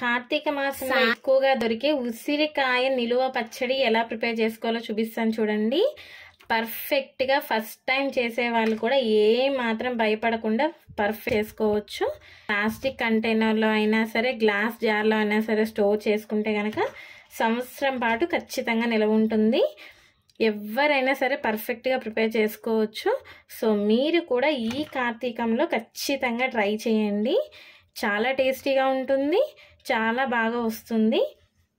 కార్తీక మాసంలో ఎక్కువగా దొరికే ఉసిరికాయ నిలువ పచ్చడి ఎలా ప్రిపేర్ చేసుకోవాలో చూపిస్తాను చూడండి. పర్ఫెక్ట్గా ఫస్ట్ టైం చేసే వాళ్ళు కూడా ఏ మాత్రం భయపడకుండా పర్ఫెక్ట్ చేసుకోవచ్చు. ప్లాస్టిక్ కంటైనర్లో అయినా సరే గ్లాస్ జార్లో అయినా సరే స్టోర్ చేసుకుంటే కనుక సంవత్సరం పాటు ఖచ్చితంగా నిలవ ఉంటుంది. ఎవరైనా సరే పర్ఫెక్ట్గా ప్రిపేర్ చేసుకోవచ్చు. సో మీరు కూడా ఈ కార్తీకంలో ఖచ్చితంగా ట్రై చేయండి. చాలా టేస్టీగా ఉంటుంది. చాలా బాగా వస్తుంది.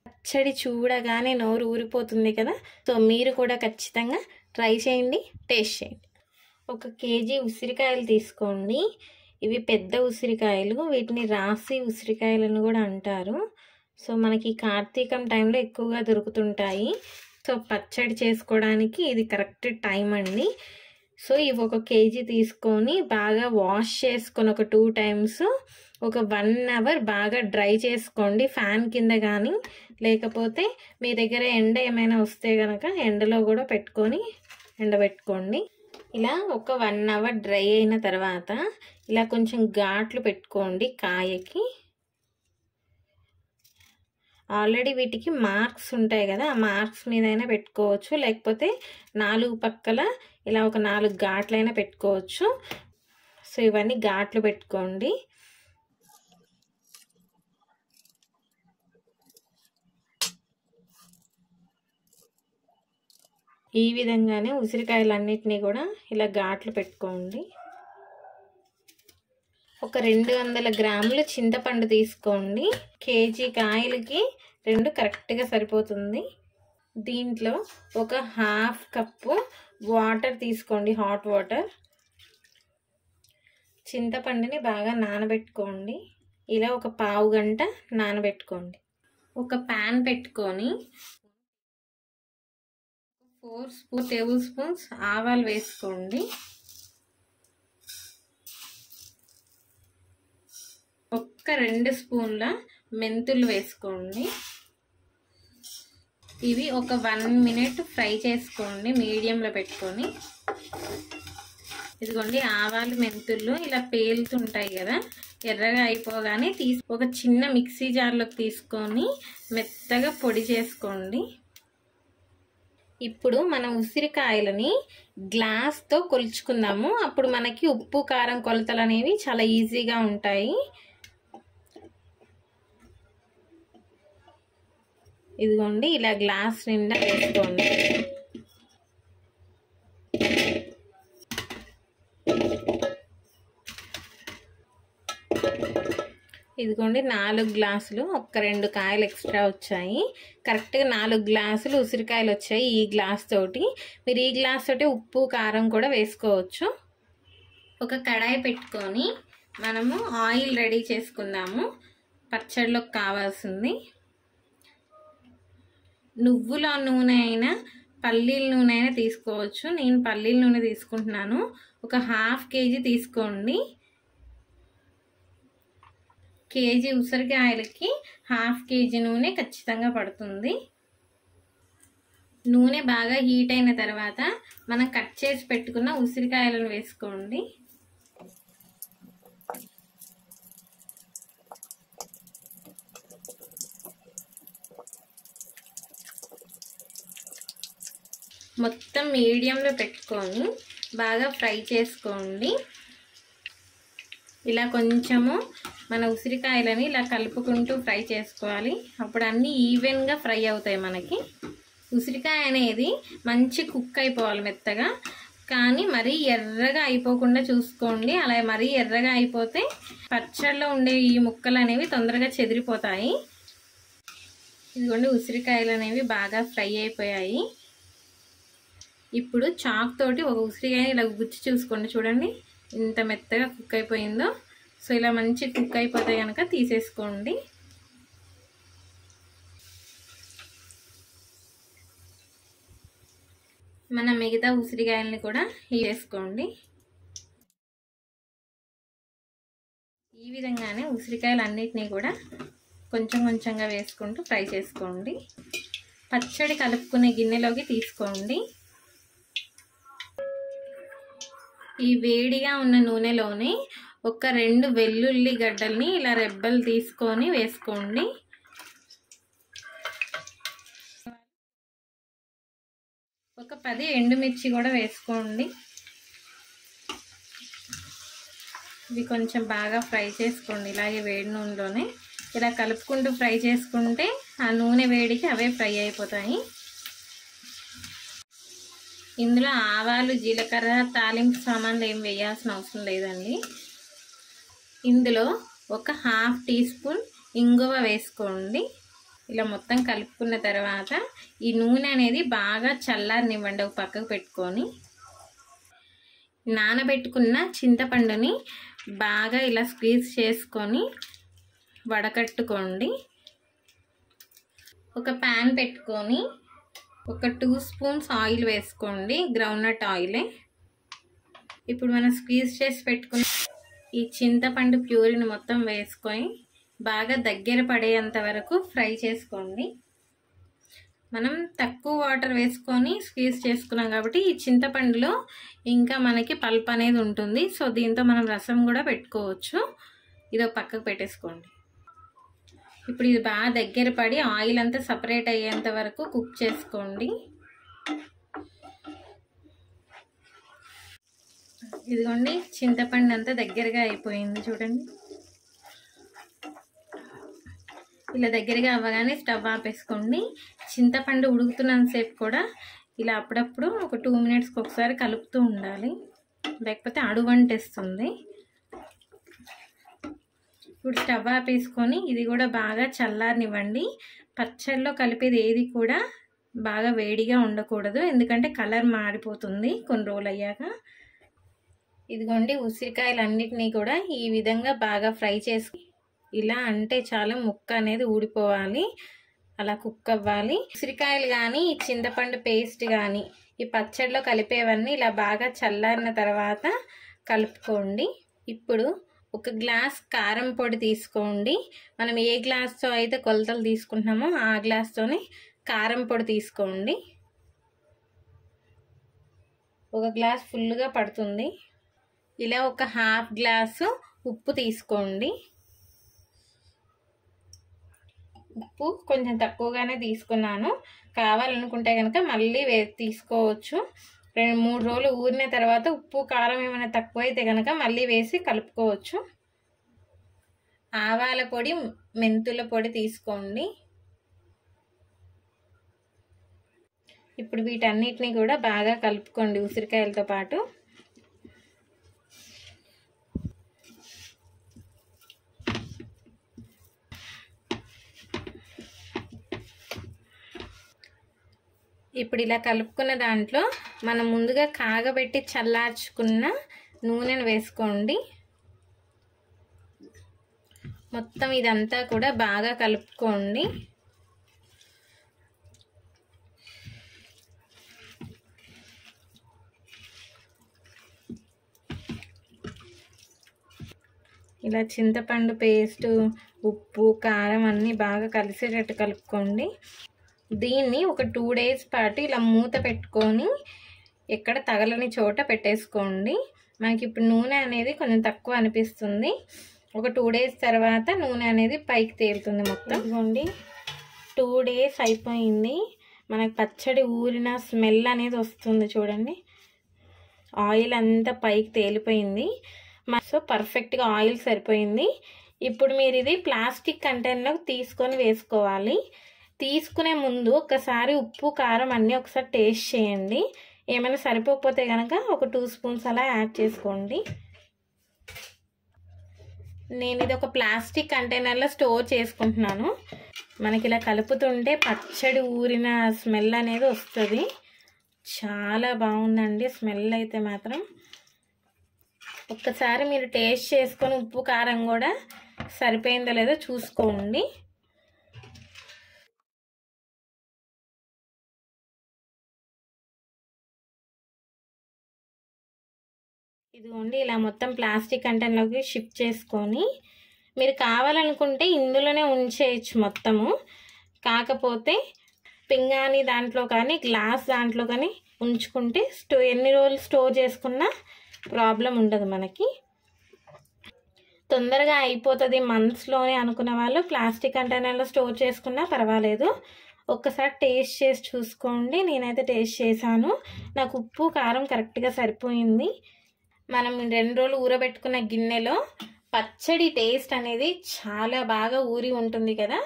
పచ్చడి చూడగానే నోరు ఊరిపోతుంది కదా. సో మీరు కూడా ఖచ్చితంగా ట్రై చేయండి టేస్ట్ చేయండి. ఒక కేజీ ఉసిరికాయలు తీసుకోండి. ఇవి పెద్ద ఉసిరికాయలు వీటిని రాసి ఉసిరికాయలను కూడా అంటారు. సో మనకి కార్తీకం టైంలో ఎక్కువగా దొరుకుతుంటాయి. సో పచ్చడి చేసుకోవడానికి ఇది కరెక్ట్ టైం అండి. సో ఇవి ఒక కేజీ తీసుకొని బాగా వాష్ చేసుకొని ఒక టూ టైమ్స్ ఒక వన్ అవర్ బాగా డ్రై చేసుకోండి. ఫ్యాన్ కింద కానీ లేకపోతే మీ దగ్గర ఎండ ఏమైనా వస్తే కనుక ఎండలో కూడా పెట్టుకొని ఎండబెట్టుకోండి. ఇలా ఒక వన్ అవర్ డ్రై అయిన తర్వాత ఇలా కొంచెం ఘాట్లు పెట్టుకోండి కాయకి. ఆల్రెడీ వీటికి మార్క్స్ ఉంటాయి కదా ఆ మార్క్స్ మీదైనా పెట్టుకోవచ్చు. లేకపోతే నాలుగు పక్కల ఇలా ఒక నాలుగు ఘాట్లైనా పెట్టుకోవచ్చు. సో ఇవన్నీ ఘాట్లు పెట్టుకోండి. ఈ విధంగానే ఉసిరికాయలన్నిటినీ కూడా ఇలా ఘాట్లు పెట్టుకోండి. ఒక రెండు వందల గ్రాములు చింతపండు తీసుకోండి. కేజీ కాయలకి రెండు కరెక్ట్గా సరిపోతుంది. దీంట్లో ఒక హాఫ్ కప్పు వాటర్ తీసుకోండి హాట్ వాటర్. చింతపండుని బాగా నానబెట్టుకోండి. ఇలా ఒక పావు గంట నానబెట్టుకోండి. ఒక ప్యాన్ పెట్టుకొని ఫోర్ స్పూన్ టేబుల్ స్పూన్స్ ఆవాలు వేసుకోండి. ఒక్క రెండు స్పూన్ల మెంతులు వేసుకోండి. ఇవి ఒక వన్ మినిట్ ఫ్రై చేసుకోండి మీడియంలో పెట్టుకొని. ఇదిగోండి ఆవాలు మెంతులు ఇలా పేలుతుంటాయి కదా ఎర్రగా అయిపోగానే తీసి ఒక చిన్న మిక్సీ జార్లోకి తీసుకొని మెత్తగా పొడి చేసుకోండి. ఇప్పుడు మనం ఉసిరికాయలని గ్లాస్తో కొలుచుకుందాము. అప్పుడు మనకి ఉప్పు కారం కొలతలు అనేవి చాలా ఈజీగా ఉంటాయి. ఇదిగోండి ఇలా గ్లాస్ నిండా వేసుకోండి. ఇదిగోండి నాలుగు గ్లాసులు ఒక్క రెండు కాయలు ఎక్స్ట్రా వచ్చాయి. కరెక్ట్గా నాలుగు గ్లాసులు ఉసిరికాయలు వచ్చాయి ఈ గ్లాస్ తోటి. మీరు ఈ గ్లాస్ తోటి ఉప్పు కారం కూడా వేసుకోవచ్చు. ఒక కడాయి పెట్టుకొని మనము ఆయిల్ రెడీ చేసుకుందాము. పచ్చడిలోకి కావాల్సింది. నువ్వుల నూనె అయినా పల్లీల నూనె అయినా తీసుకోవచ్చు. నేను పల్లీల నూనె తీసుకుంటున్నాను. ఒక హాఫ్ కేజీ తీసుకోండి. కేజీ ఉసిరికాయలకి హాఫ్ కేజీ నూనె ఖచ్చితంగా పడుతుంది. నూనె బాగా హీట్ అయిన తర్వాత మనం కట్ చేసి పెట్టుకున్న ఉసిరికాయలను వేసుకోండి. మొత్తం మీడియంలో పెట్టుకొని బాగా ఫ్రై చేసుకోండి. ఇలా కొంచెము మన ఉసిరికాయలని ఇలా కలుపుకుంటూ ఫ్రై చేసుకోవాలి. అప్పుడు అన్నీ ఈవెన్గా ఫ్రై అవుతాయి మనకి. ఉసిరికాయ అనేది మంచి కుక్ అయిపోవాలి మెత్తగా. కానీ మరీ ఎర్రగా అయిపోకుండా చూసుకోండి. అలా మరీ ఎర్రగా అయిపోతే పచ్చళ్ళలో ఉండే ఈ ముక్కలు అనేవి తొందరగా చెదిరిపోతాయి. ఇదిగోండి ఉసిరికాయలు అనేవి బాగా ఫ్రై అయిపోయాయి. ఇప్పుడు చాక్ తోటి ఒక ఉసిరికాయని ఇలా గుచ్చి చూసుకోండి చూడండి. ఇంత మెత్తగా కుక్ అయిపోయిందో. సో ఇలా మంచి కుక్ అయిపోతే కనుక తీసేసుకోండి. మన మిగతా ఉసిరికాయలని కూడా వేసుకోండి ఈ విధంగానే ఉసిరికాయలు అన్నిటినీ కూడా కొంచెం కొంచెంగా వేసుకుంటూ ఫ్రై చేసుకోండి. పచ్చడి కలుపుకునే గిన్నెలోకి తీసుకోండి. ఈ వేడిగా ఉన్న నూనెలోని ఒక రెండు వెల్లుల్లి గడ్డల్ని ఇలా రెబ్బలు తీసుకొని వేసుకోండి. ఒక పది ఎండుమిర్చి కూడా వేసుకోండి. ఇవి కొంచెం బాగా ఫ్రై చేసుకోండి. ఇలాగే వేడి నూనెలోనే ఇలా కలుపుకుంటూ ఫ్రై చేసుకుంటే ఆ నూనె వేడికి అవే ఫ్రై అయిపోతాయి. ఇందులో ఆవాలు జీలకర్ర తాలింపు సామాన్లు ఏం వేయాల్సిన అవసరం లేదండి. ఇందులో ఒక హాఫ్ టీ స్పూన్ ఇంగువ వేసుకోండి. ఇలా మొత్తం కలుపుకున్న తర్వాత ఈ నూనె అనేది బాగా చల్లారనివ్వండి ఒక పక్కకు పెట్టుకొని. నానబెట్టుకున్న చింతపండుని బాగా ఇలా స్క్వీజ్ చేసుకొని వడకట్టుకోండి. ఒక ప్యాన్ పెట్టుకొని ఒక టూ స్పూన్స్ ఆయిల్ వేసుకోండి గ్రౌండ్నట్ ఆయిలే. ఇప్పుడు మనం స్క్వీజ్ చేసి పెట్టుకుని ఈ చింతపండు ప్యూరిని మొత్తం వేసుకొని బాగా దగ్గర పడేంత వరకు ఫ్రై చేసుకోండి. మనం తక్కువ వాటర్ వేసుకొని స్క్వీజ్ చేసుకున్నాం కాబట్టి ఈ చింతపండులో ఇంకా మనకి పల్ప్ అనేది ఉంటుంది. సో దీంతో మనం రసం కూడా పెట్టుకోవచ్చు. ఇదో పక్కకు పెట్టేసుకోండి. ఇప్పుడు ఇది బాగా దగ్గర పడి ఆయిల్ అంతా సపరేట్ అయ్యేంత వరకు కుక్ చేసుకోండి. ఇదిగోండి చింతపండు అంతా దగ్గరగా అయిపోయింది చూడండి. ఇలా దగ్గరగా అవ్వగానే స్టవ్ ఆపేసుకోండి. చింతపండు ఉడుకుతున్నంతసేపు కూడా ఇలా అప్పుడప్పుడు ఒక టూ మినిట్స్కి ఒకసారి కలుపుతూ ఉండాలి. లేకపోతే అడుగంటేస్తుంది. ఇప్పుడు స్టవ్ ఆపేసుకొని ఇది కూడా బాగా చల్లారనివ్వండి. పచ్చడిలో కలిపేది ఏది కూడా బాగా వేడిగా ఉండకూడదు. ఎందుకంటే కలర్ మారిపోతుంది కొన్ని రోజులు అయ్యాక. ఇదిగోండి ఉసిరికాయలన్నిటినీ కూడా ఈ విధంగా బాగా ఫ్రై చేసి ఇలా అంటే చాలా ముక్క అనేది ఊడిపోవాలి. అలా కుక్ అవ్వాలి. ఉసిరికాయలు కానీ ఈ చింతపండు పేస్ట్ కానీ ఈ పచ్చడిలో కలిపేవన్నీ ఇలా బాగా చల్లారిన తర్వాత కలుపుకోండి. ఇప్పుడు ఒక గ్లాస్ కారం పొడి తీసుకోండి. మనం ఏ గ్లాస్తో అయితే కొలతలు తీసుకుంటున్నామో ఆ గ్లాస్తోనే కారం పొడి తీసుకోండి. ఒక గ్లాస్ ఫుల్గా పడుతుంది. ఇలా ఒక హాఫ్ గ్లాసు ఉప్పు తీసుకోండి. ఉప్పు కొంచెం తక్కువగానే తీసుకున్నాను. కావాలనుకుంటే కనుక మళ్ళీ వే తీసుకోవచ్చు. రెండు మూడు రోజులు ఊరిన తర్వాత ఉప్పు కారం ఏమైనా తక్కువైతే కనుక మళ్ళీ వేసి కలుపుకోవచ్చు. ఆవాల పొడి మెంతుల పొడి తీసుకోండి. ఇప్పుడు వీటన్నిటిని కూడా బాగా కలుపుకోండి ఉసిరికాయలతో పాటు. ఇప్పుడు ఇలా కలుపుకున్న దాంట్లో మనం ముందుగా కాగబెట్టి చల్లార్చుకున్న నూనెను వేసుకోండి. మొత్తం ఇదంతా కూడా బాగా కలుపుకోండి. ఇలా చింతపండు పేస్ట్ ఉప్పు కారం అన్నీ బాగా కలిసేటట్టు కలుపుకోండి. దీన్ని ఒక టూ డేస్ పాటు ఇలా మూత పెట్టుకొని ఎక్కడ తగలని చోట పెట్టేసుకోండి. మనకి ఇప్పుడు నూనె అనేది కొంచెం తక్కువ అనిపిస్తుంది. ఒక టూ డేస్ తర్వాత నూనె అనేది పైకి తేలుతుంది మొత్తం. ఇదిగోండి. టూ డేస్ అయిపోయింది. మనకు పచ్చడి ఊరిన స్మెల్ అనేది వస్తుంది చూడండి. ఆయిల్ అంతా పైకి తేలిపోయింది. సో పర్ఫెక్ట్గా ఆయిల్ సరిపోయింది. ఇప్పుడు మీరు ఇది ప్లాస్టిక్ కంటైనర్లో తీసుకొని వేసుకోవాలి. తీసుకునే ముందు ఒకసారి ఉప్పు కారం అన్నీ ఒకసారి టేస్ట్ చేయండి. ఏమైనా సరిపోకపోతే కనుక ఒక టూ స్పూన్స్ అలా యాడ్ చేసుకోండి. నేను ఇది ఒక ప్లాస్టిక్ కంటైనర్లో స్టోర్ చేసుకుంటున్నాను. మనకి ఇలా కలుపుతుంటే పచ్చడి ఊరిన స్మెల్ అనేది వస్తుంది. చాలా బాగుందండి స్మెల్ అయితే మాత్రం. ఒక్కసారి మీరు టేస్ట్ చేసుకొని ఉప్పు కారం కూడా సరిపోయిందో లేదో చూసుకోండి. ఇదిగోండి ఇలా మొత్తం ప్లాస్టిక్ కంటెన్లోకి షిఫ్ట్ చేసుకొని మీరు కావాలనుకుంటే ఇందులోనే ఉంచేయచ్చు మొత్తము. కాకపోతే పింగాణి దాంట్లో కానీ గ్లాస్ దాంట్లో కానీ ఉంచుకుంటే స్టో ఎన్ని రోజులు స్టోర్ చేసుకున్నా ప్రాబ్లం ఉండదు మనకి. తొందరగా అయిపోతుంది మంత్స్లోనే అనుకున్న వాళ్ళు ప్లాస్టిక్ కంటైనర్లో స్టోర్ చేసుకున్నా పర్వాలేదు. ఒక్కసారి టేస్ట్ చేసి చూసుకోండి. నేనైతే టేస్ట్ చేశాను. నాకు ఉప్పు కారం కరెక్ట్గా సరిపోయింది. మనం రెండు రోజులు ఊరబెట్టుకున్న గిన్నెలో పచ్చడి టేస్ట్ అనేది చాలా బాగా ఊరి ఉంటుంది కదా.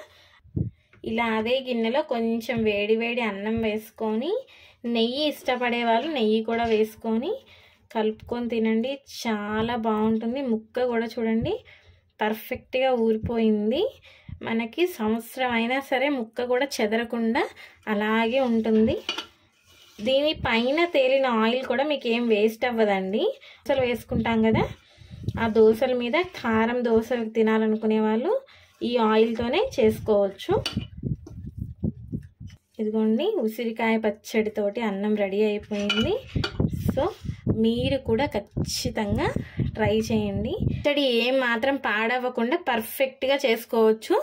ఇలా అదే గిన్నెలో కొంచెం వేడి వేడి అన్నం వేసుకొని నెయ్యి ఇష్టపడే వాళ్ళు నెయ్యి కూడా వేసుకొని కలుపుకొని తినండి. చాలా బాగుంటుంది. ముక్క కూడా చూడండి పర్ఫెక్ట్గా ఊరిపోయింది. మనకి సంవత్సరం అయినా సరే ముక్క కూడా చెదరకుండా అలాగే ఉంటుంది. దీని పైన తేలిన ఆయిల్ కూడా మీకు ఏం వేస్ట్ అవ్వదండి. అసలు వేసుకుంటాం కదా ఆ దోశల మీద కారం దోశ తినాలనుకునే వాళ్ళు ఈ ఆయిల్తోనే చేసుకోవచ్చు. ఇదిగోండి ఉసిరికాయ పచ్చడితోటి అన్నం రెడీ అయిపోయింది. సో మీరు కూడా ఖచ్చితంగా ట్రై చేయండి. పచ్చడి ఏం మాత్రం పాడవ్వకుండా పర్ఫెక్ట్గా చేసుకోవచ్చు.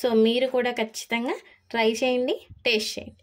సో మీరు కూడా ఖచ్చితంగా ట్రై చేయండి టేస్ట్ చేయండి.